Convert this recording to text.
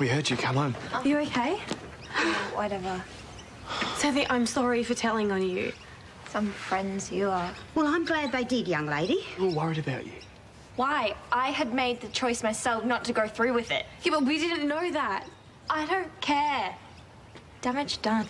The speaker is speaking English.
We heard you come home. Are you okay? Whatever. Xanthe, I'm sorry for telling on you. Some friends you are. Well, I'm glad they did, young lady. We were worried about you. Why? I had made the choice myself not to go through with it. Yeah, but we didn't know that. I don't care. Damage done.